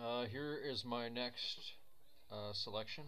Uh, here is my next uh, selection.